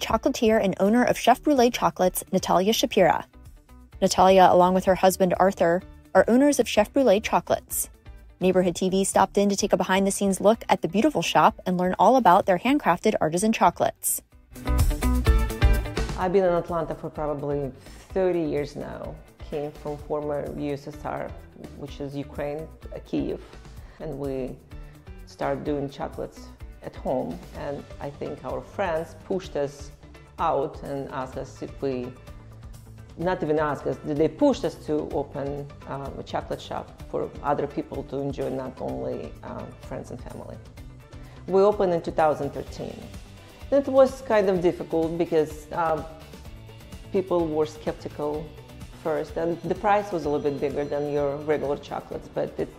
chocolatier and owner of Chef Brulée Chocolates, Natalia Shapira. Natalia, along with her husband Arthur, are owners of Chef Brulée Chocolates. Neighborhood TV stopped in to take a behind the scenes look at the beautiful shop and learn all about their handcrafted artisan chocolates. I've been in Atlanta for probably 30 years now. Came from former USSR, which is Ukraine, uh, Kiev, and we started doing chocolates at home. And I think our friends pushed us out and asked us if we not even asked us, they pushed us to open um, a chocolate shop for other people to enjoy, not only um, friends and family. We opened in 2013. It was kind of difficult because um, people were skeptical first, and the price was a little bit bigger than your regular chocolates, but it's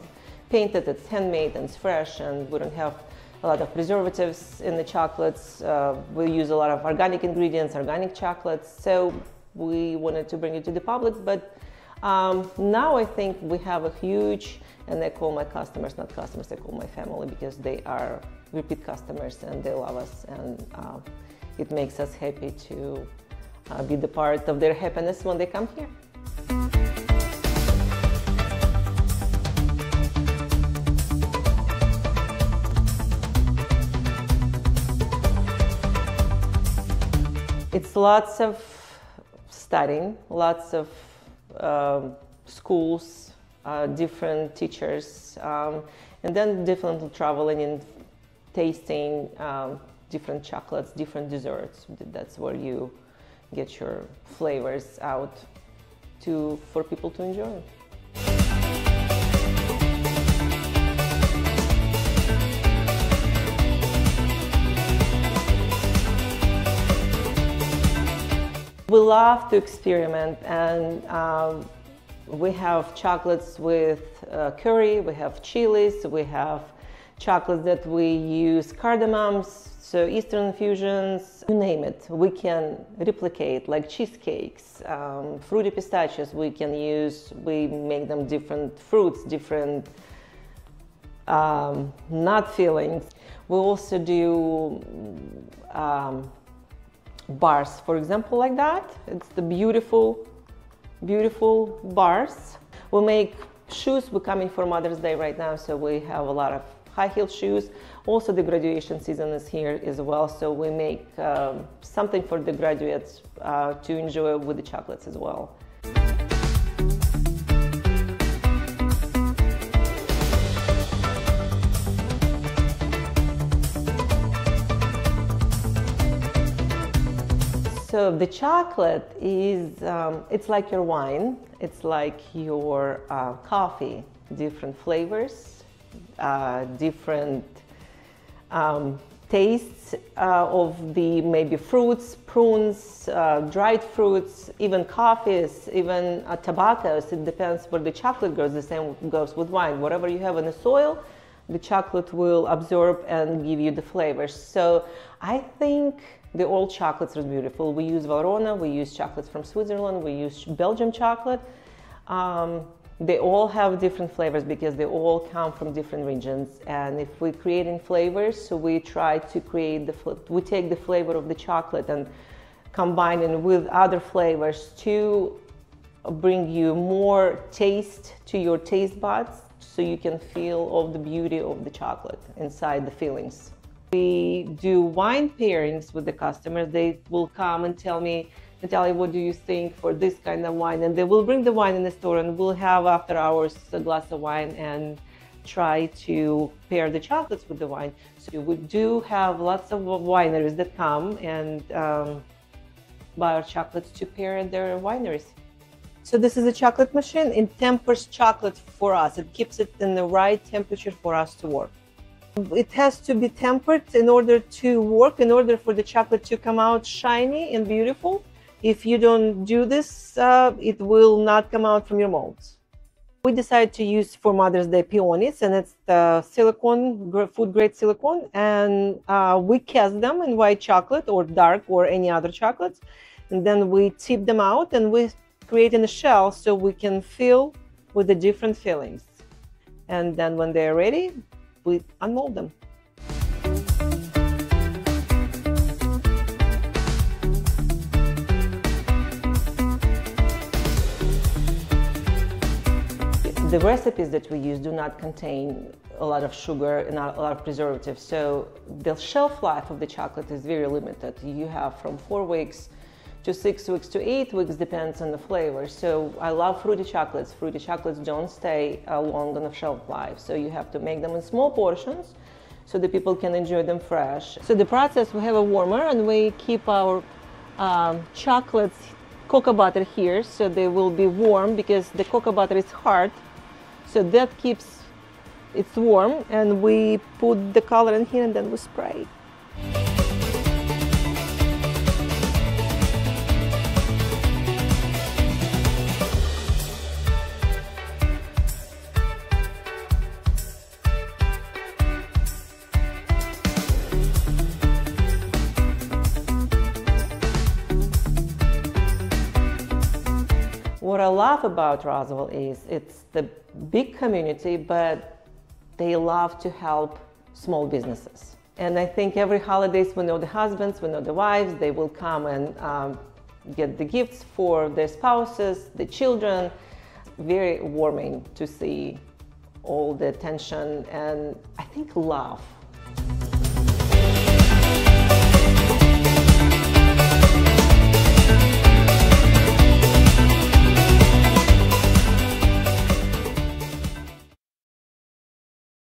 painted, it's handmade, and it's fresh, and we don't have a lot of preservatives in the chocolates. Uh, we use a lot of organic ingredients, organic chocolates. So we wanted to bring it to the public, but um, now I think we have a huge, and I call my customers, not customers, I call my family because they are repeat customers and they love us, and uh, it makes us happy to uh, be the part of their happiness when they come here. It's lots of studying, lots of um, schools, uh, different teachers, um, and then definitely traveling and tasting um, different chocolates, different desserts. That's where you get your flavors out to for people to enjoy. We love to experiment and um, we have chocolates with uh, curry, we have chilies, we have chocolates that we use cardamoms, so Eastern infusions, you name it, we can replicate like cheesecakes, um, fruity pistachios we can use, we make them different fruits, different um, nut fillings. We also do um, bars, for example, like that. It's the beautiful, beautiful bars. We make shoes. We're coming for Mother's Day right now, so we have a lot of high heel shoes. Also, the graduation season is here as well, so we make um, something for the graduates uh, to enjoy with the chocolates as well. So the chocolate is, um, it's like your wine. It's like your uh, coffee, different flavors, uh, different um, tastes uh, of the maybe fruits, prunes, uh, dried fruits, even coffees, even uh, tobaccos. It depends where the chocolate goes. The same goes with wine. Whatever you have in the soil, the chocolate will absorb and give you the flavors. So I think the old chocolates are beautiful. We use Valrhona, we use chocolates from Switzerland, we use Belgium chocolate. Um, they all have different flavors because they all come from different regions. And if we're creating flavors, so we try to create the, we take the flavor of the chocolate and combine it with other flavors to bring you more taste to your taste buds so you can feel all the beauty of the chocolate inside the fillings. We do wine pairings with the customers. They will come and tell me, Natalia, what do you think for this kind of wine? And they will bring the wine in the store and we'll have after hours a glass of wine and try to pair the chocolates with the wine. So we do have lots of wineries that come and um, buy our chocolates to pair in their wineries. So this is a chocolate machine. It tempers chocolate for us. It keeps it in the right temperature for us to work. It has to be tempered in order to work, in order for the chocolate to come out shiny and beautiful. If you don't do this, uh, it will not come out from your molds. We decided to use for Mother's Day peonies, and it's the silicone, food grade silicone, and uh, we cast them in white chocolate or dark or any other chocolates, and then we tip them out and we creating a shell so we can fill with the different fillings. And then when they're ready, we unmold them. The recipes that we use do not contain a lot of sugar and a lot of preservatives, so the shelf life of the chocolate is very limited. You have from four weeks to six weeks to eight weeks depends on the flavor. So I love fruity chocolates. Fruity chocolates don't stay uh, long on the shelf life, so you have to make them in small portions so that people can enjoy them fresh. So the process, we have a warmer and we keep our um, chocolates, cocoa butter here, so they will be warm because the cocoa butter is hard. So that keeps it warm and we put the color in here and then we spray. What I love about Roswell is it's the big community, but they love to help small businesses. And I think every holidays we know the husbands, we know the wives, they will come and um, get the gifts for their spouses, the children. Very warming to see all the attention and I think love